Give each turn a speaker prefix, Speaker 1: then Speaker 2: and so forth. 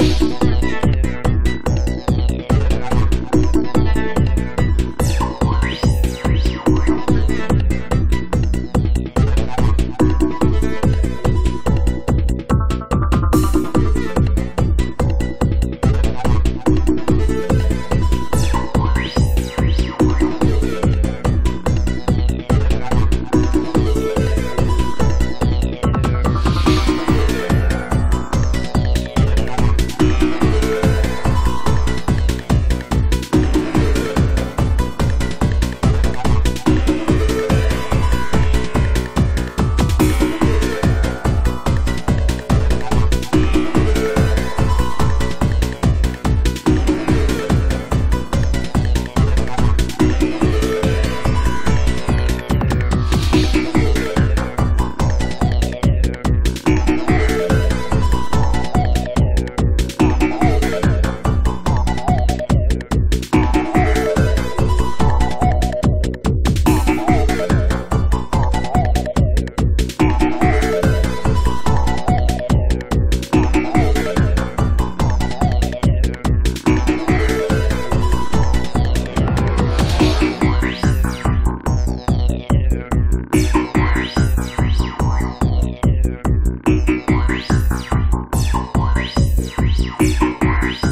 Speaker 1: Thank Peace.